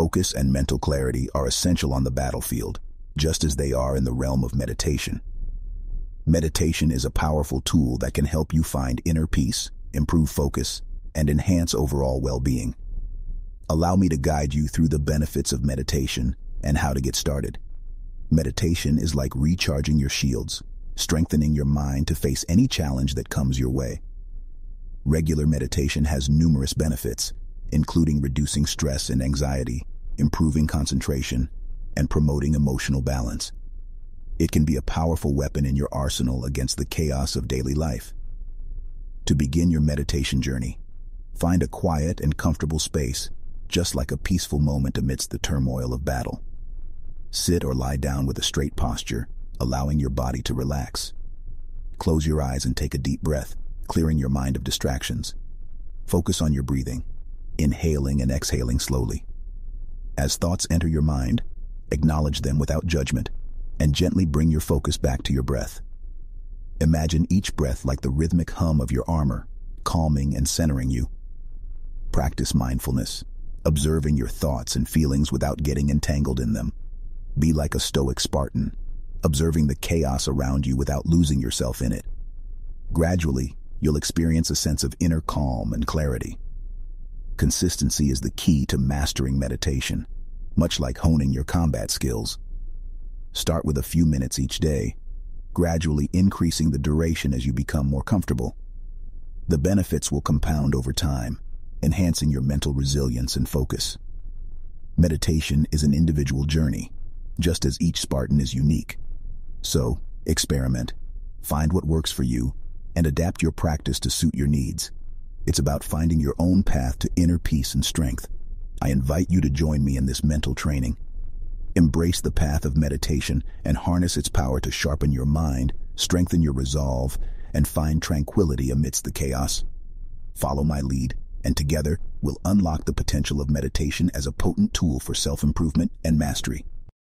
Focus and mental clarity are essential on the battlefield, just as they are in the realm of meditation. Meditation is a powerful tool that can help you find inner peace, improve focus, and enhance overall well-being. Allow me to guide you through the benefits of meditation and how to get started. Meditation is like recharging your shields, strengthening your mind to face any challenge that comes your way. Regular meditation has numerous benefits, including reducing stress and anxiety, improving concentration, and promoting emotional balance. It can be a powerful weapon in your arsenal against the chaos of daily life. To begin your meditation journey, find a quiet and comfortable space, just like a peaceful moment amidst the turmoil of battle. Sit or lie down with a straight posture, allowing your body to relax. Close your eyes and take a deep breath, clearing your mind of distractions. Focus on your breathing, inhaling and exhaling slowly. As thoughts enter your mind, acknowledge them without judgment, and gently bring your focus back to your breath. Imagine each breath like the rhythmic hum of your armor, calming and centering you. Practice mindfulness, observing your thoughts and feelings without getting entangled in them. Be like a stoic Spartan, observing the chaos around you without losing yourself in it. Gradually, you'll experience a sense of inner calm and clarity. Consistency is the key to mastering meditation, much like honing your combat skills. Start with a few minutes each day, gradually increasing the duration as you become more comfortable. The benefits will compound over time, enhancing your mental resilience and focus. Meditation is an individual journey, just as each Spartan is unique. So, experiment, find what works for you, and adapt your practice to suit your needs. It's about finding your own path to inner peace and strength. I invite you to join me in this mental training. Embrace the path of meditation and harness its power to sharpen your mind, strengthen your resolve, and find tranquility amidst the chaos. Follow my lead, and together we'll unlock the potential of meditation as a potent tool for self-improvement and mastery.